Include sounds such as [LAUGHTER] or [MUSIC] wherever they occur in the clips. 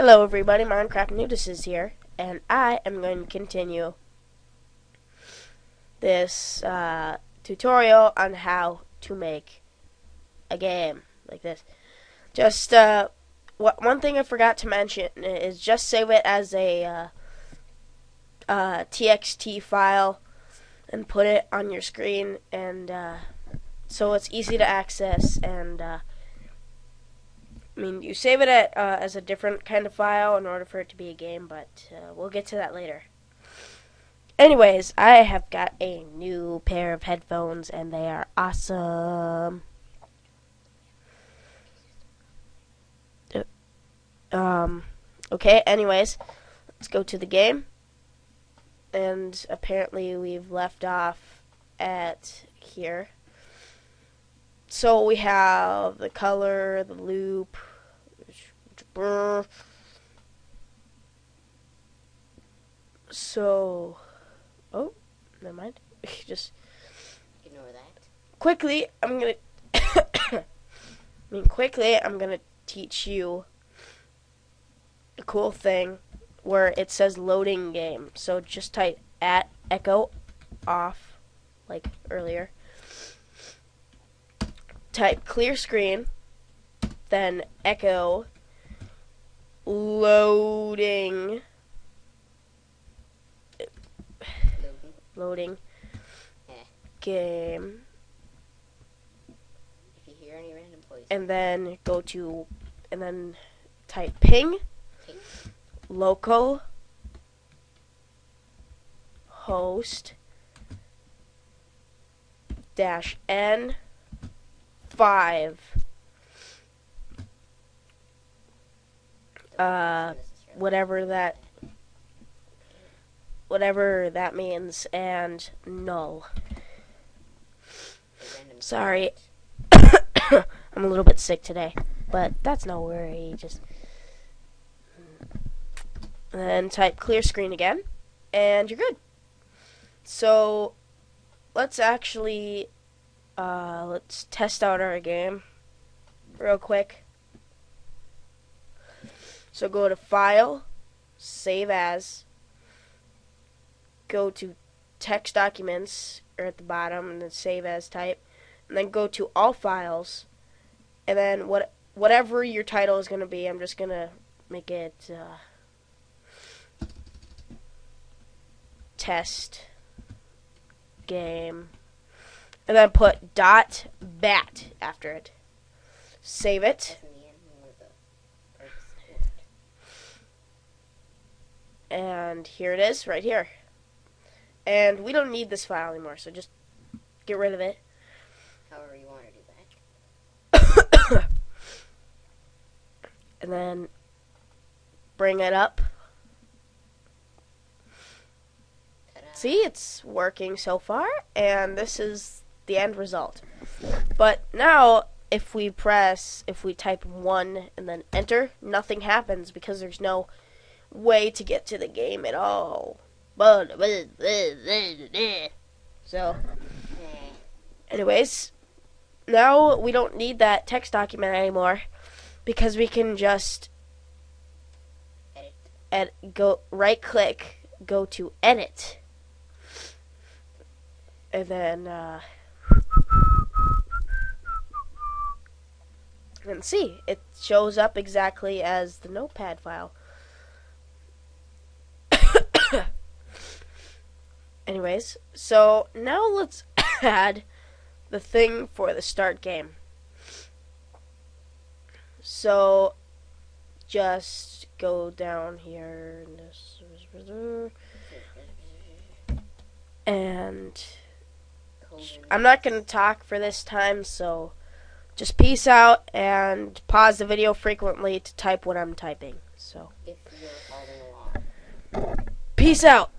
Hello everybody, Minecraft Nudist is here, and I am going to continue this uh, tutorial on how to make a game like this. Just, uh, one thing I forgot to mention is just save it as a uh, uh, TXT file and put it on your screen, and uh, so it's easy to access and uh, I mean, you save it at, uh, as a different kind of file in order for it to be a game, but uh, we'll get to that later. Anyways, I have got a new pair of headphones, and they are awesome. Uh, um, okay, anyways, let's go to the game. And apparently we've left off at here. So we have the color, the loop, so, oh, never mind. [LAUGHS] Just ignore that. Quickly, I'm gonna. [COUGHS] I mean, quickly, I'm gonna teach you a cool thing where it says loading game. So just type at echo off, like earlier. Type clear screen, then echo loading. Loading. Eh. game. If you hear any random voice. And then go to and then type ping. Ping. local. Host. Dash n. 5 uh, whatever that whatever that means and null. Sorry. [COUGHS] I'm a little bit sick today, but that's no worry. Just then type clear screen again, and you're good. So let's actually uh, let's test out our game real quick. So go to File, Save As, go to Text Documents, or at the bottom, and then Save As type, and then go to All Files, and then what whatever your title is going to be, I'm just going to make it uh, Test Game, and then put dot bat after it. Save it. And here it is right here. And we don't need this file anymore so just get rid of it. However you want to do that. [COUGHS] And then bring it up. See it's working so far and this is the end result. But now if we press if we type 1 and then enter nothing happens because there's no way to get to the game at all. [LAUGHS] So, anyways, now we don't need that text document anymore because we can just edit. go right click, go to edit, and then uh, and see it shows up exactly as the notepad file. Anyways, so now let's [COUGHS] add the thing for the start game. So just go down here and I'm not going to talk for this time, so just peace out and pause the video frequently to type what I'm typing. So peace out.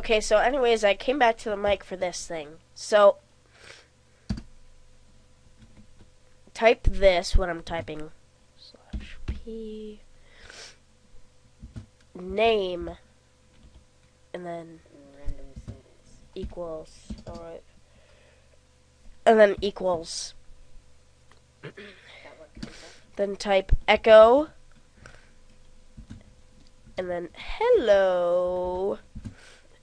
Okay, so anyways, I came back to the mic for this thing. So type this when I'm typing. Slash p. Name. And then equals. Alright. And then equals. [CLEARS THROAT] Then type echo. And then hello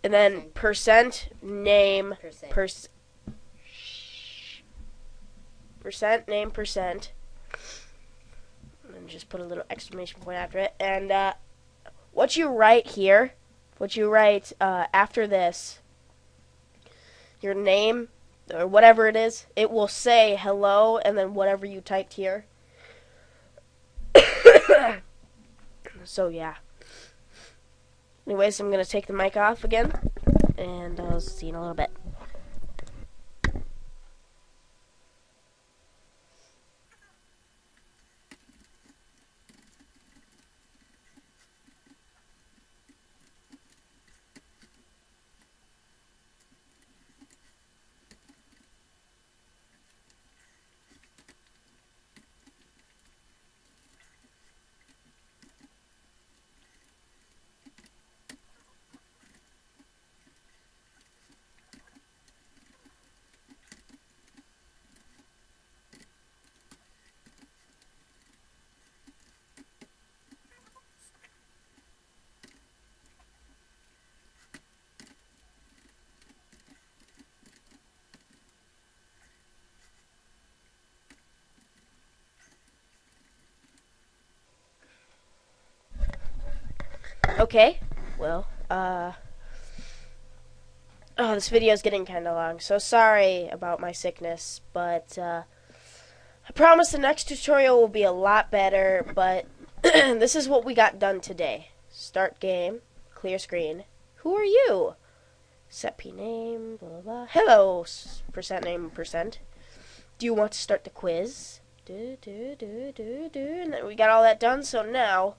and then percent. name Percent. Perc- percent name percent. And just put a little exclamation point after it. And uh, what you write here what you write uh, after this your name or whatever it is it will say hello and then whatever you typed here. [COUGHS] So yeah anyways i'm gonna take the mic off again and i'll see you in a little bit Okay, well, uh. Oh, this video is getting kind of long, so sorry about my sickness, but uh, I promise the next tutorial will be a lot better, but [CLEARS THROAT] this is what we got done today. Start game, clear screen. Who are you? Set P name, blah blah blah. Hello, percent name, percent. Do you want to start the quiz? Do, do, do, do, do. And then we got all that done, so now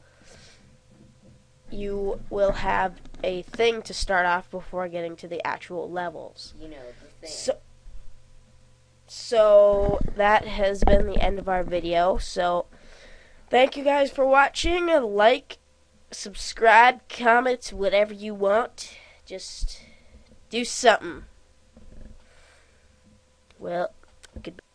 you will have a thing to start off before getting to the actual levels. You know, the thing. So, so that has been the end of our video. So, thank you guys for watching. Like, subscribe, comment, whatever you want. Just do something. Well, goodbye.